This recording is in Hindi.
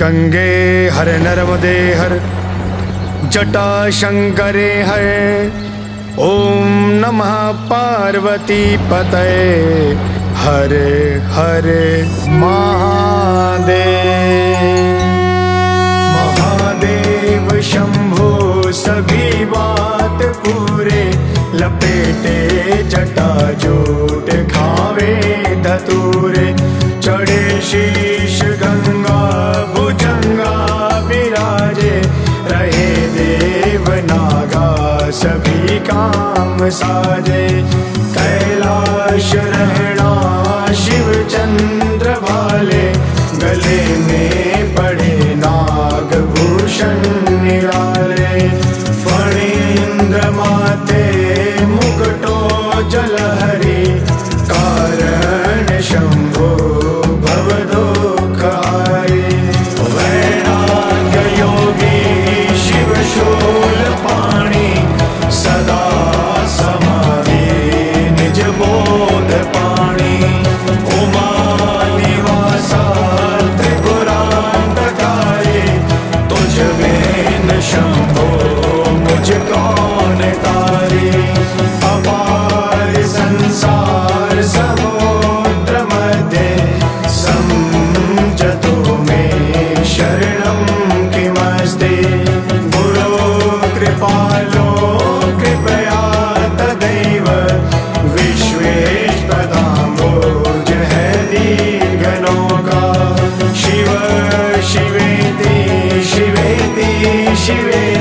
गंगे हर नर्मदे हर जटा शंकरे हर। ओम नमः पार्वती पतये। हरे हरे महादेव। महादेव शंभो, सभी बात पूरे। लपेटे जटा जोट खावे धतूरे। चढ़े शीश गंगा काम साजे कैलाश रहना शिवन् she raised.